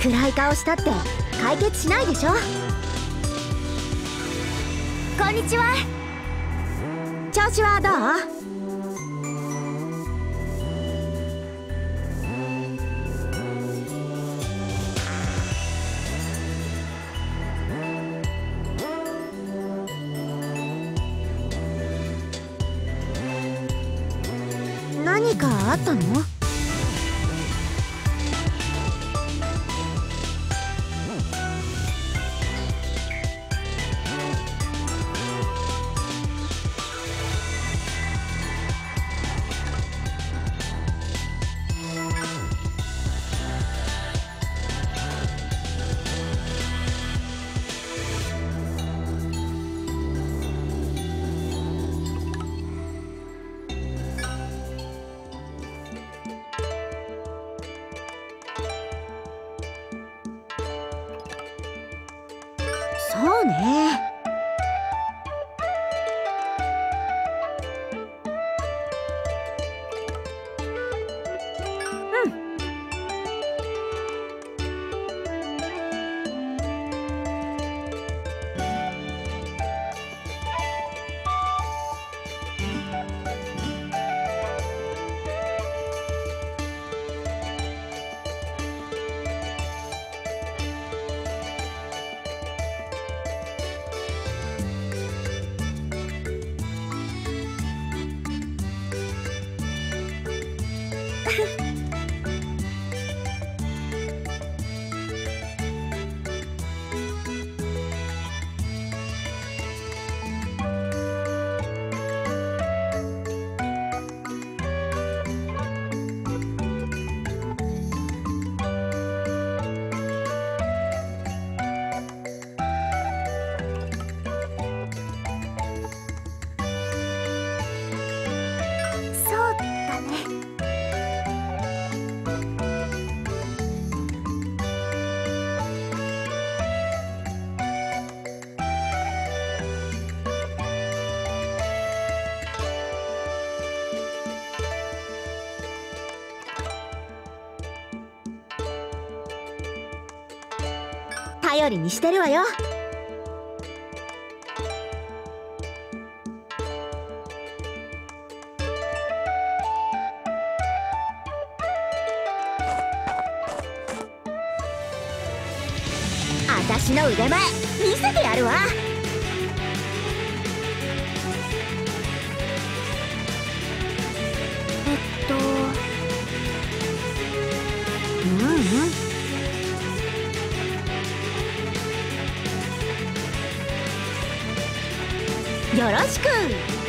暗い顔したって解決しないでしょ？こんにちは。調子はどう？何かあったの？そうね。哼。頼りにしてるわよ。私の腕前見せてやるわ。えっと。うんうん。よろしく。